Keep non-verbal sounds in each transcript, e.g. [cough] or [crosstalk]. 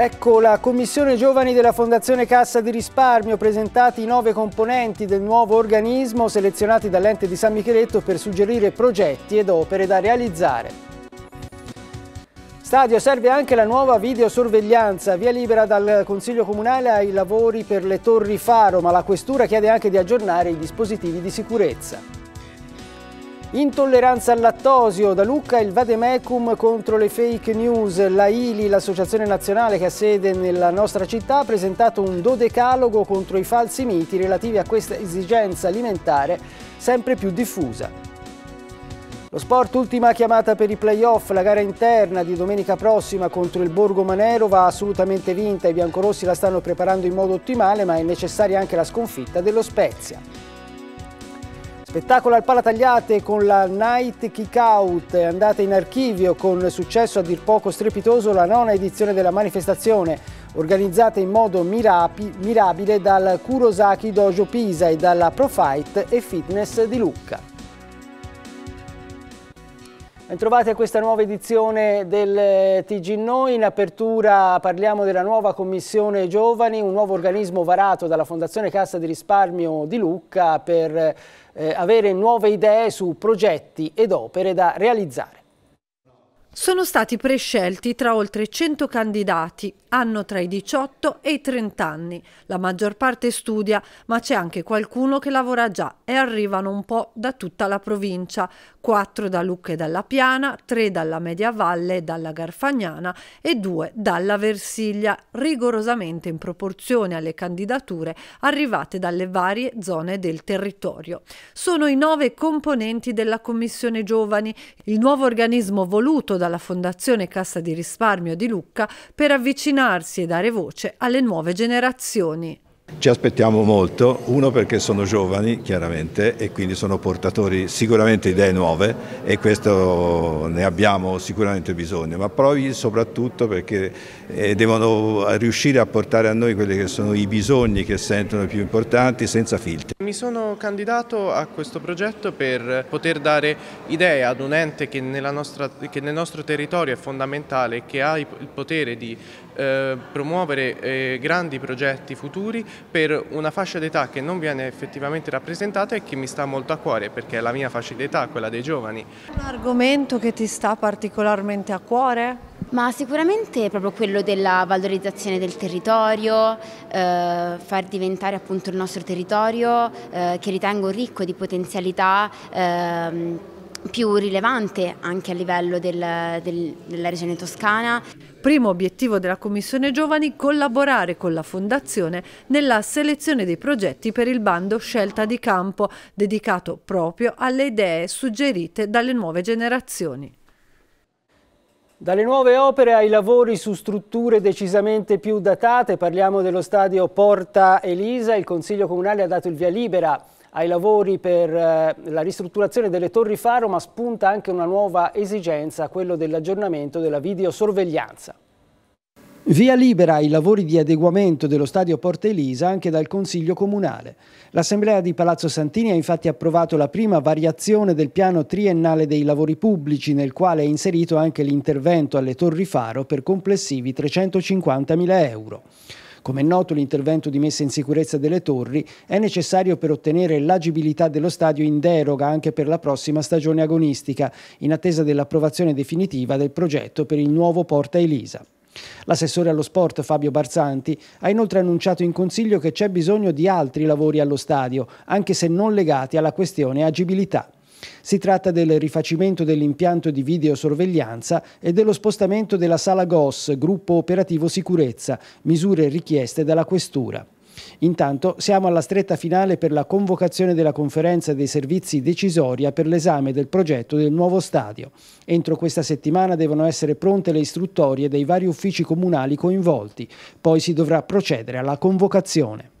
Ecco la Commissione Giovani della Fondazione Cassa di Risparmio, presentati i nove componenti del nuovo organismo selezionati dall'ente di San Micheletto per suggerire progetti ed opere da realizzare. Stadio serve anche la nuova videosorveglianza, via libera dal Consiglio Comunale ai lavori per le torri faro, ma la Questura chiede anche di aggiornare i dispositivi di sicurezza. Intolleranza al lattosio, da Lucca il Vademecum contro le fake news, la ILI, l'associazione nazionale che ha sede nella nostra città, ha presentato un dodecalogo contro i falsi miti relativi a questa esigenza alimentare sempre più diffusa. Lo sport ultima chiamata per i playoff, la gara interna di domenica prossima contro il Borgo Manero va assolutamente vinta, i biancorossi la stanno preparando in modo ottimale ma è necessaria anche la sconfitta dello Spezia. Spettacolo al Palatagliate con la Night Kick Out, è andata in archivio con successo a dir poco strepitoso la nona edizione della manifestazione, organizzata in modo mirabile dal Kurosaki Dojo Pisa e dalla Profight e Fitness di Lucca. Bentrovati a questa nuova edizione del TG Noi. In apertura parliamo della nuova Commissione Giovani, un nuovo organismo varato dalla Fondazione Cassa di Risparmio di Lucca per eh, avere nuove idee su progetti ed opere da realizzare. Sono stati prescelti tra oltre 100 candidati, hanno tra i 18 e i 30 anni. La maggior parte studia, ma c'è anche qualcuno che lavora già e arrivano un po' da tutta la provincia. 4 da Lucca e dalla Piana, 3 dalla Mediavalle e dalla Garfagnana e 2 dalla Versiglia, rigorosamente in proporzione alle candidature arrivate dalle varie zone del territorio. Sono i nove componenti della Commissione Giovani, il nuovo organismo voluto da dalla Fondazione Cassa di Risparmio di Lucca per avvicinarsi e dare voce alle nuove generazioni. Ci aspettiamo molto, uno perché sono giovani chiaramente e quindi sono portatori sicuramente idee nuove e questo ne abbiamo sicuramente bisogno, ma poi soprattutto perché eh, devono riuscire a portare a noi quelli che sono i bisogni che sentono più importanti senza filtri. Mi sono candidato a questo progetto per poter dare idee ad un ente che, nostra, che nel nostro territorio è fondamentale e che ha il potere di promuovere eh, grandi progetti futuri per una fascia d'età che non viene effettivamente rappresentata e che mi sta molto a cuore perché è la mia fascia d'età, quella dei giovani. Un argomento che ti sta particolarmente a cuore? Ma sicuramente proprio quello della valorizzazione del territorio, eh, far diventare appunto il nostro territorio eh, che ritengo ricco di potenzialità ehm, più rilevante anche a livello del, del, della regione toscana. Primo obiettivo della Commissione Giovani collaborare con la Fondazione nella selezione dei progetti per il bando Scelta di Campo, dedicato proprio alle idee suggerite dalle nuove generazioni. Dalle nuove opere ai lavori su strutture decisamente più datate, parliamo dello stadio Porta Elisa, il Consiglio Comunale ha dato il via libera ai lavori per eh, la ristrutturazione delle torri faro, ma spunta anche una nuova esigenza, quello dell'aggiornamento della videosorveglianza. Via libera ai lavori di adeguamento dello stadio Porta Elisa anche dal Consiglio Comunale. L'Assemblea di Palazzo Santini ha infatti approvato la prima variazione del piano triennale dei lavori pubblici, nel quale è inserito anche l'intervento alle torri faro per complessivi 350.000 euro. Come è noto l'intervento di messa in sicurezza delle torri è necessario per ottenere l'agibilità dello stadio in deroga anche per la prossima stagione agonistica, in attesa dell'approvazione definitiva del progetto per il nuovo Porta Elisa. L'assessore allo sport Fabio Barzanti ha inoltre annunciato in Consiglio che c'è bisogno di altri lavori allo stadio, anche se non legati alla questione agibilità. Si tratta del rifacimento dell'impianto di videosorveglianza e dello spostamento della sala GOS, Gruppo Operativo Sicurezza, misure richieste dalla Questura. Intanto siamo alla stretta finale per la convocazione della conferenza dei servizi decisoria per l'esame del progetto del nuovo stadio. Entro questa settimana devono essere pronte le istruttorie dei vari uffici comunali coinvolti, poi si dovrà procedere alla convocazione.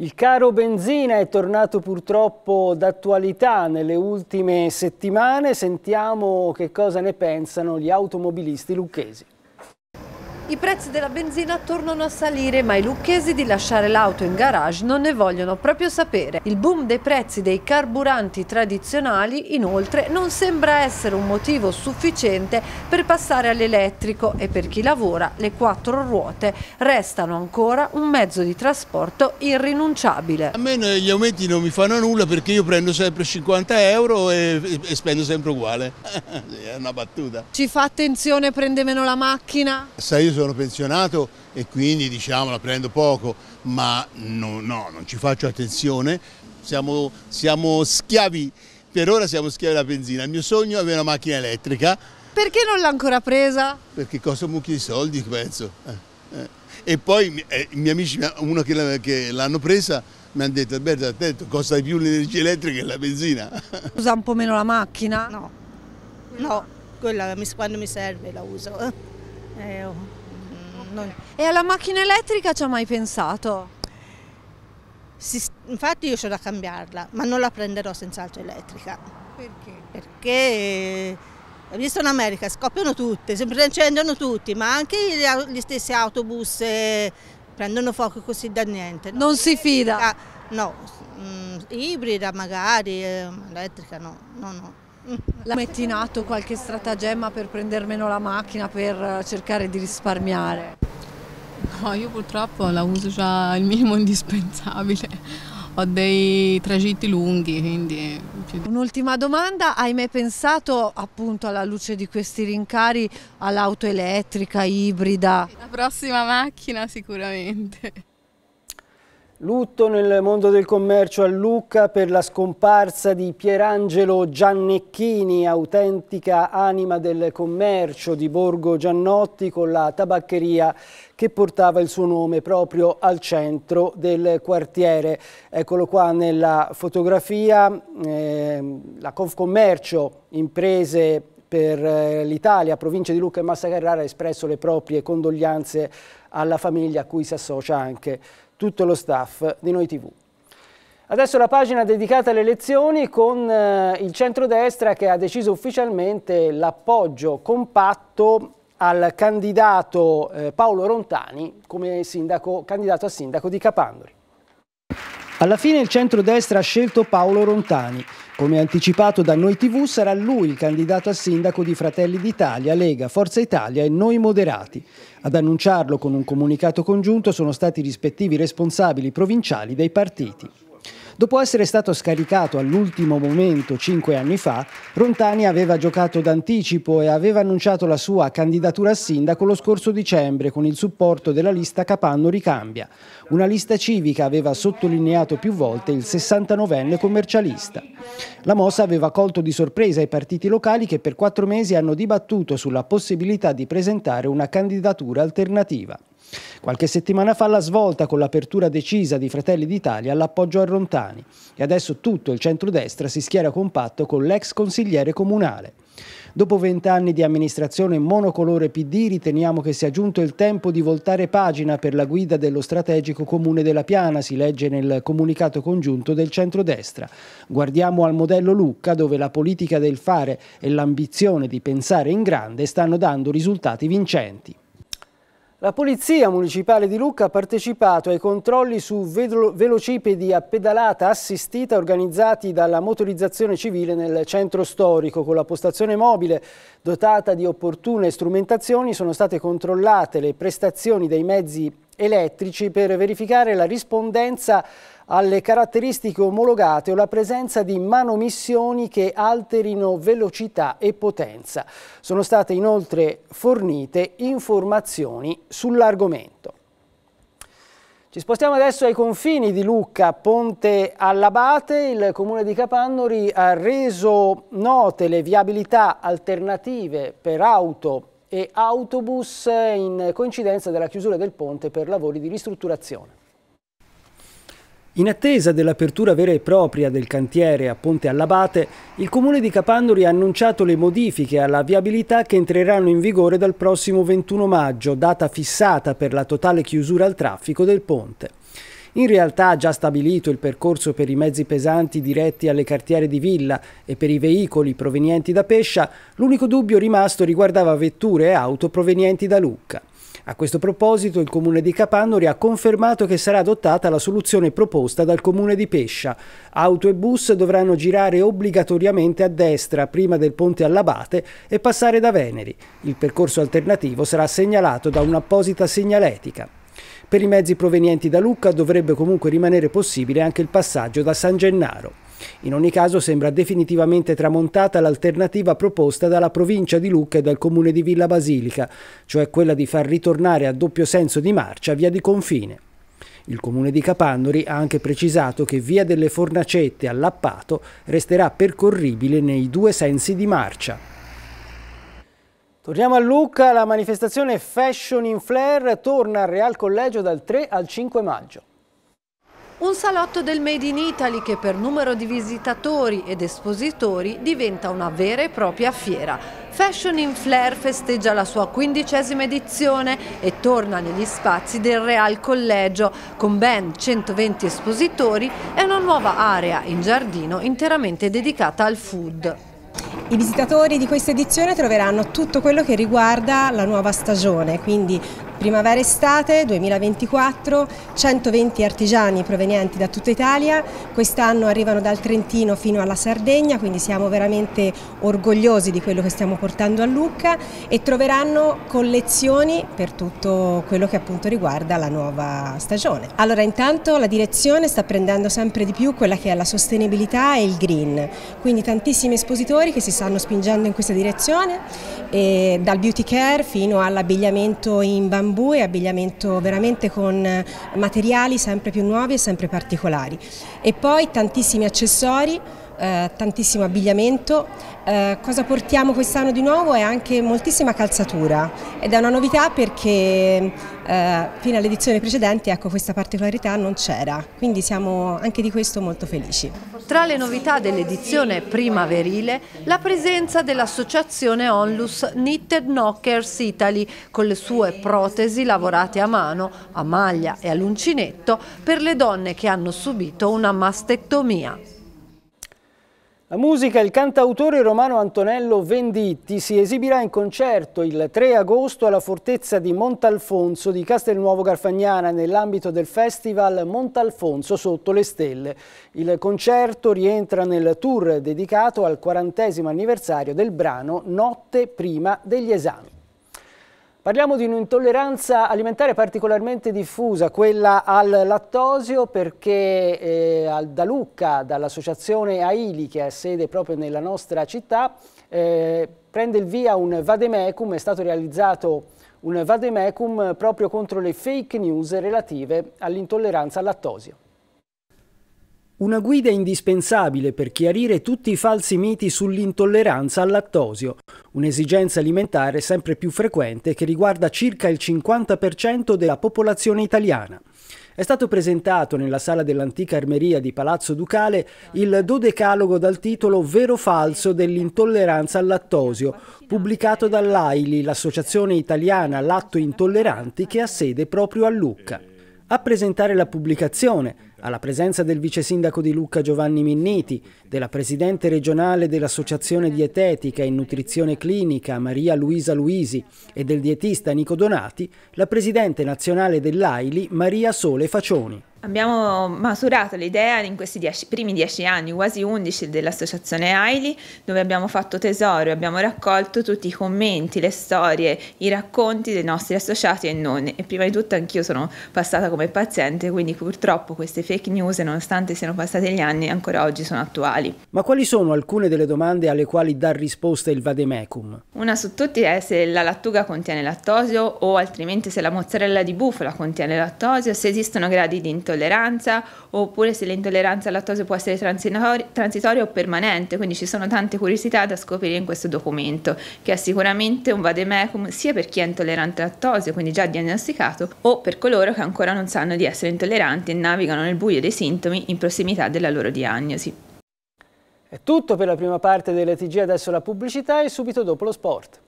Il caro benzina è tornato purtroppo d'attualità nelle ultime settimane. Sentiamo che cosa ne pensano gli automobilisti lucchesi. I prezzi della benzina tornano a salire, ma i lucchesi di lasciare l'auto in garage non ne vogliono proprio sapere. Il boom dei prezzi dei carburanti tradizionali, inoltre, non sembra essere un motivo sufficiente per passare all'elettrico e per chi lavora le quattro ruote restano ancora un mezzo di trasporto irrinunciabile. A me gli aumenti non mi fanno nulla perché io prendo sempre 50 euro e, e spendo sempre uguale. [laughs] È una battuta. Ci fa attenzione, prende meno la macchina? Sai, io sono pensionato e quindi diciamo la prendo poco, ma no, no non ci faccio attenzione, siamo, siamo schiavi, per ora siamo schiavi della benzina, il mio sogno è avere una macchina elettrica. Perché non l'ha ancora presa? Perché costa un mucchio di soldi, penso. Eh, eh. E poi eh, i miei amici, uno che l'hanno presa, mi hanno detto Alberto attento, costa di più l'energia elettrica che la benzina. [laughs] Usa un po' meno la macchina? No, no, quella quando mi serve la uso. [laughs] Eh, oh, non... E alla macchina elettrica ci ha mai pensato? Sì, infatti io c'ho da cambiarla, ma non la prenderò senz'altro elettrica. Perché? Perché hai visto in America scoppiano tutte, si accendono tutti, ma anche gli stessi autobus eh, prendono fuoco così da niente. No? Non si fida? Ah, no, mm, ibrida magari, eh, elettrica no, no, no. La metti in atto qualche stratagemma per prendere meno la macchina, per cercare di risparmiare? No, io purtroppo la uso già il minimo [laughs] indispensabile. Ho dei tragitti lunghi, quindi... Un'ultima domanda, hai mai pensato appunto alla luce di questi rincari all'auto elettrica, ibrida? La prossima macchina sicuramente. Lutto nel mondo del commercio a Lucca per la scomparsa di Pierangelo Giannecchini, autentica anima del commercio di Borgo Giannotti con la tabaccheria che portava il suo nome proprio al centro del quartiere. Eccolo qua nella fotografia, eh, la Confcommercio, imprese per eh, l'Italia, provincia di Lucca e Massa Carrara ha espresso le proprie condoglianze alla famiglia a cui si associa anche tutto lo staff di Noi TV. Adesso la pagina dedicata alle elezioni con eh, il centrodestra che ha deciso ufficialmente l'appoggio compatto al candidato eh, Paolo Rontani come sindaco, candidato a sindaco di Capandori. Alla fine il centrodestra ha scelto Paolo Rontani. Come anticipato da Noi TV sarà lui il candidato a sindaco di Fratelli d'Italia, Lega, Forza Italia e Noi Moderati. Ad annunciarlo con un comunicato congiunto sono stati i rispettivi responsabili provinciali dei partiti. Dopo essere stato scaricato all'ultimo momento cinque anni fa, Rontani aveva giocato d'anticipo e aveva annunciato la sua candidatura a sindaco lo scorso dicembre con il supporto della lista Capanno Ricambia. Una lista civica aveva sottolineato più volte il 69enne commercialista. La mossa aveva colto di sorpresa i partiti locali che per quattro mesi hanno dibattuto sulla possibilità di presentare una candidatura alternativa. Qualche settimana fa la svolta con l'apertura decisa di Fratelli d'Italia all'appoggio a Rontani e adesso tutto il centrodestra si schiera compatto con l'ex consigliere comunale. Dopo vent'anni di amministrazione monocolore PD riteniamo che sia giunto il tempo di voltare pagina per la guida dello strategico comune della Piana, si legge nel comunicato congiunto del centrodestra. Guardiamo al modello Lucca dove la politica del fare e l'ambizione di pensare in grande stanno dando risultati vincenti. La Polizia Municipale di Lucca ha partecipato ai controlli su velocipedi a pedalata assistita organizzati dalla motorizzazione civile nel centro storico. Con la postazione mobile dotata di opportune strumentazioni sono state controllate le prestazioni dei mezzi elettrici per verificare la rispondenza alle caratteristiche omologate o la presenza di manomissioni che alterino velocità e potenza. Sono state inoltre fornite informazioni sull'argomento. Ci spostiamo adesso ai confini di Lucca, Ponte all'Abate. Il comune di Capannori ha reso note le viabilità alternative per auto e autobus in coincidenza della chiusura del ponte per lavori di ristrutturazione. In attesa dell'apertura vera e propria del cantiere a Ponte all'Abate, il Comune di Capandori ha annunciato le modifiche alla viabilità che entreranno in vigore dal prossimo 21 maggio, data fissata per la totale chiusura al traffico del ponte. In realtà ha già stabilito il percorso per i mezzi pesanti diretti alle cartiere di Villa e per i veicoli provenienti da Pescia, l'unico dubbio rimasto riguardava vetture e auto provenienti da Lucca. A questo proposito il Comune di Capannori ha confermato che sarà adottata la soluzione proposta dal Comune di Pescia. Auto e bus dovranno girare obbligatoriamente a destra prima del ponte all'Abate e passare da Veneri. Il percorso alternativo sarà segnalato da un'apposita segnaletica. Per i mezzi provenienti da Lucca dovrebbe comunque rimanere possibile anche il passaggio da San Gennaro. In ogni caso sembra definitivamente tramontata l'alternativa proposta dalla provincia di Lucca e dal comune di Villa Basilica, cioè quella di far ritornare a doppio senso di marcia via di confine. Il comune di Capannori ha anche precisato che via delle Fornacette all'Appato resterà percorribile nei due sensi di marcia. Torniamo a Lucca, la manifestazione Fashion in Flair torna al Real Collegio dal 3 al 5 maggio. Un salotto del Made in Italy che per numero di visitatori ed espositori diventa una vera e propria fiera. Fashion in Flair festeggia la sua quindicesima edizione e torna negli spazi del Real Collegio con ben 120 espositori e una nuova area in giardino interamente dedicata al food. I visitatori di questa edizione troveranno tutto quello che riguarda la nuova stagione, quindi Primavera-estate 2024, 120 artigiani provenienti da tutta Italia, quest'anno arrivano dal Trentino fino alla Sardegna, quindi siamo veramente orgogliosi di quello che stiamo portando a Lucca e troveranno collezioni per tutto quello che appunto riguarda la nuova stagione. Allora intanto la direzione sta prendendo sempre di più quella che è la sostenibilità e il green, quindi tantissimi espositori che si stanno spingendo in questa direzione, dal beauty care fino all'abbigliamento in bambù bambù e abbigliamento veramente con materiali sempre più nuovi e sempre particolari. E poi tantissimi accessori, eh, tantissimo abbigliamento. Eh, cosa portiamo quest'anno di nuovo è anche moltissima calzatura ed è una novità perché eh, fino alle edizioni precedenti ecco, questa particolarità non c'era, quindi siamo anche di questo molto felici. Tra le novità dell'edizione primaverile la presenza dell'associazione Onlus Knitted Knockers Italy con le sue protesi lavorate a mano, a maglia e all'uncinetto per le donne che hanno subito una mastectomia. La musica, il cantautore romano Antonello Venditti si esibirà in concerto il 3 agosto alla fortezza di Montalfonso di Castelnuovo Garfagnana nell'ambito del festival Montalfonso sotto le stelle. Il concerto rientra nel tour dedicato al quarantesimo anniversario del brano Notte prima degli esami. Parliamo di un'intolleranza alimentare particolarmente diffusa, quella al lattosio, perché eh, da Lucca, dall'associazione AILI, che ha sede proprio nella nostra città, eh, prende il via un vademecum, è stato realizzato un vademecum proprio contro le fake news relative all'intolleranza al lattosio. Una guida indispensabile per chiarire tutti i falsi miti sull'intolleranza al lattosio, un'esigenza alimentare sempre più frequente che riguarda circa il 50% della popolazione italiana. È stato presentato nella sala dell'antica armeria di Palazzo Ducale il dodecalogo dal titolo Vero falso dell'intolleranza al lattosio, pubblicato dall'AILI, l'associazione italiana Latto Intolleranti che ha sede proprio a Lucca. A presentare la pubblicazione alla presenza del vice sindaco di Lucca Giovanni Minniti, della presidente regionale dell'Associazione Dietetica e Nutrizione Clinica Maria Luisa Luisi e del dietista Nico Donati, la presidente nazionale dell'AILI Maria Sole Facioni. Abbiamo maturato l'idea in questi dieci, primi dieci anni, quasi undici, dell'associazione AILI, dove abbiamo fatto tesoro, abbiamo raccolto tutti i commenti, le storie, i racconti dei nostri associati e non. E prima di tutto anch'io sono passata come paziente, quindi purtroppo queste fake news, nonostante siano passati gli anni, ancora oggi sono attuali. Ma quali sono alcune delle domande alle quali dà risposta il vademecum? Una su tutti è se la lattuga contiene lattosio o altrimenti se la mozzarella di bufala contiene lattosio, se esistono gradi di intolleranza intolleranza oppure se l'intolleranza al lattosio può essere transitoria o permanente, quindi ci sono tante curiosità da scoprire in questo documento, che è sicuramente un vademecum sia per chi è intollerante al lattosio, quindi già diagnosticato, o per coloro che ancora non sanno di essere intolleranti e navigano nel buio dei sintomi in prossimità della loro diagnosi. È tutto per la prima parte delle TG, adesso la pubblicità e subito dopo lo sport.